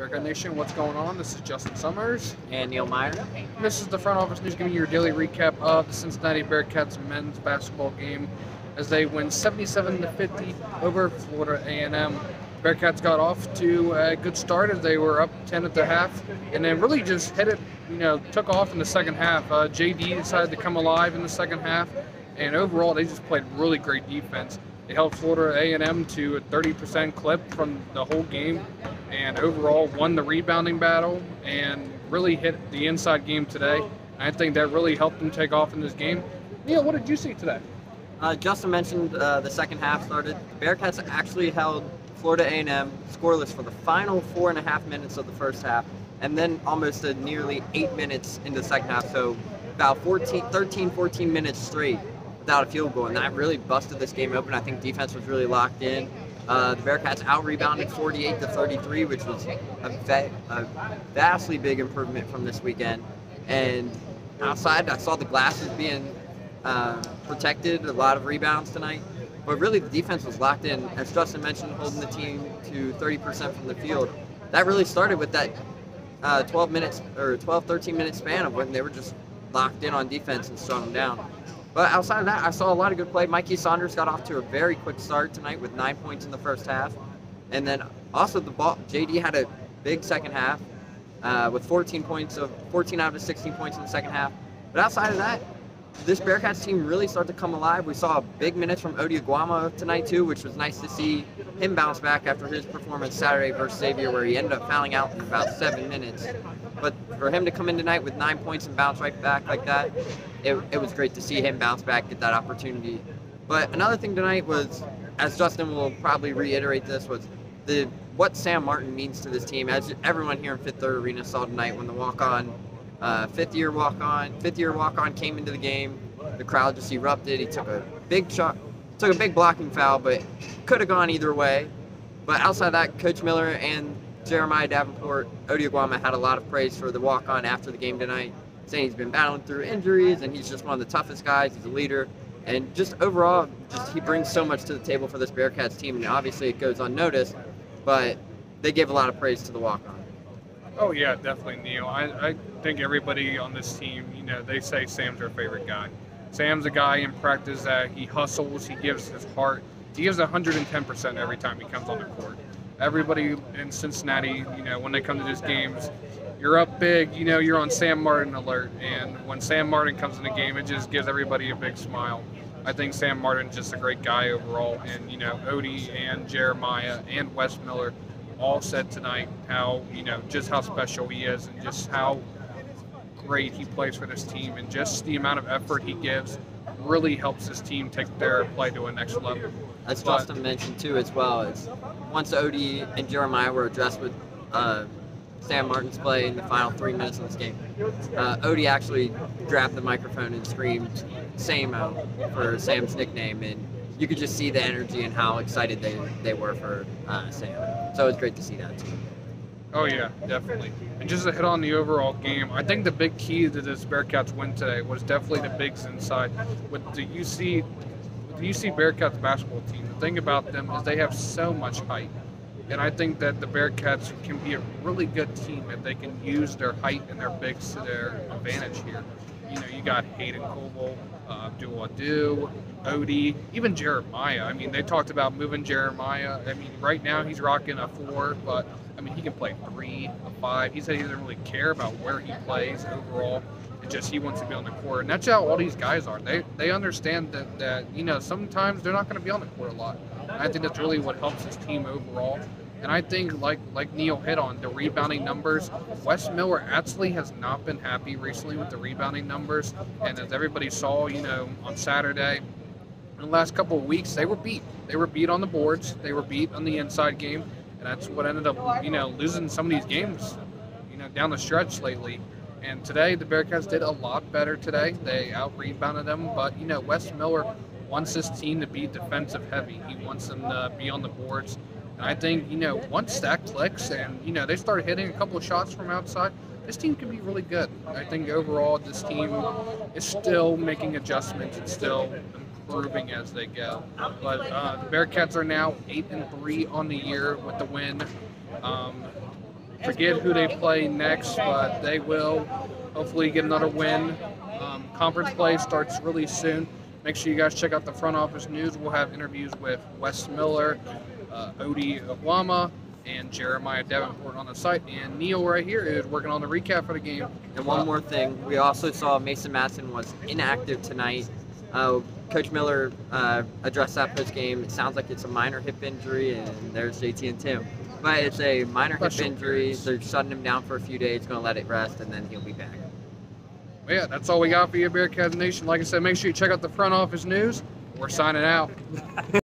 Bearcat Nation, what's going on? This is Justin Summers. And Neil Meyer. This is the front office news giving you your daily recap of the Cincinnati Bearcats men's basketball game as they win 77 to 50 over Florida A&M. Bearcats got off to a good start as they were up 10 at the half, and then really just hit it, you know, took off in the second half. Uh, JD decided to come alive in the second half, and overall they just played really great defense. They held Florida A&M to a 30% clip from the whole game, and overall won the rebounding battle and really hit the inside game today. I think that really helped them take off in this game. Neil, what did you see today? Uh, Justin mentioned uh, the second half started. The Bearcats actually held Florida A&M scoreless for the final four and a half minutes of the first half, and then almost a nearly eight minutes into the second half. So about 14, 13, 14 minutes straight without a field goal, and that really busted this game open. I think defense was really locked in. Uh, the Bearcats out rebounded 48 to 33, which was a, va- a vastly big improvement from this weekend. And outside, I saw the glasses being uh, protected, a lot of rebounds tonight. But really, the defense was locked in. As Justin mentioned, holding the team to 30% from the field. That really started with that uh, 12 minutes or 12, 13 minute span of when they were just locked in on defense and strung them down. But outside of that, I saw a lot of good play. Mikey Saunders got off to a very quick start tonight with nine points in the first half, and then also the ball. JD had a big second half uh, with 14 points of 14 out of 16 points in the second half. But outside of that, this Bearcats team really started to come alive. We saw a big minutes from Ody Oguama tonight too, which was nice to see him bounce back after his performance Saturday versus Xavier, where he ended up fouling out in about seven minutes. But for him to come in tonight with nine points and bounce right back like that, it, it was great to see him bounce back, get that opportunity. But another thing tonight was, as Justin will probably reiterate this, was the what Sam Martin means to this team. As everyone here in Fifth Third Arena saw tonight when the walk-on uh, fifth year walk on, fifth year walk on came into the game. The crowd just erupted. He took a big shot, took a big blocking foul, but could have gone either way. But outside that, Coach Miller and Jeremiah Davenport, Ody Oguama had a lot of praise for the walk on after the game tonight, saying he's been battling through injuries and he's just one of the toughest guys. He's a leader. And just overall, just he brings so much to the table for this Bearcats team. And obviously, it goes unnoticed, but they gave a lot of praise to the walk on. Oh yeah, definitely, Neil. I, I think everybody on this team, you know, they say Sam's their favorite guy. Sam's a guy in practice that he hustles, he gives his heart, he gives 110% every time he comes on the court. Everybody in Cincinnati, you know, when they come to these games, you're up big, you know, you're on Sam Martin alert. And when Sam Martin comes in the game, it just gives everybody a big smile. I think Sam Martin's just a great guy overall. And, you know, Ody and Jeremiah and Wes Miller all said tonight how, you know, just how special he is and just how great he plays for this team and just the amount of effort he gives really helps this team take their play to a next level. As Justin mentioned too, as well, is once Ody and Jeremiah were addressed with uh, Sam Martin's play in the final three minutes of this game, uh, Ody actually grabbed the microphone and screamed "Sam" for Sam's nickname, and you could just see the energy and how excited they, they were for uh, Sam. So it was great to see that too. Oh yeah, definitely. And just to hit on the overall game, I think the big key to this Bearcats win today was definitely the bigs inside. With the UC, with the UC Bearcats basketball team, the thing about them is they have so much height, and I think that the Bearcats can be a really good team if they can use their height and their bigs to their advantage here. You know, you got Hayden Koval, uh, Abdul Ado, even Jeremiah. I mean, they talked about moving Jeremiah. I mean, right now he's rocking a four, but I mean, he can play three, a five. He said he doesn't really care about where he plays overall. It just he wants to be on the court, and that's how all these guys are. They they understand that that you know sometimes they're not going to be on the court a lot. I think that's really what helps his team overall. And I think, like like Neil hit on, the rebounding numbers. Wes Miller actually has not been happy recently with the rebounding numbers. And as everybody saw, you know, on Saturday, in the last couple of weeks, they were beat. They were beat on the boards. They were beat on the inside game and that's what ended up, you know, losing some of these games, you know, down the stretch lately. And today, the Bearcats did a lot better today. They out rebounded them, but you know, Wes Miller wants his team to be defensive heavy. He wants them to be on the boards. I think, you know, once that clicks and, you know, they start hitting a couple of shots from outside, this team can be really good. I think overall, this team is still making adjustments. and still improving as they go. But uh, the Bearcats are now eight and three on the year with the win. Um, forget who they play next, but they will hopefully get another win. Um, conference play starts really soon. Make sure you guys check out the front office news. We'll have interviews with Wes Miller, uh, Ody Oguama, and Jeremiah Davenport on the site. And Neil right here is working on the recap for the game. And one more thing, we also saw Mason Madsen was inactive tonight. Uh, Coach Miller uh, addressed that post game. It sounds like it's a minor hip injury, and there's JT and Tim. But it's a minor hip injury. appearance. They're shutting him down for a few days, going to let it rest, and then he'll be back. But yeah, that's all we got for you, Bearcats Nation. Like I said, make sure you check out the front office news. We're signing out.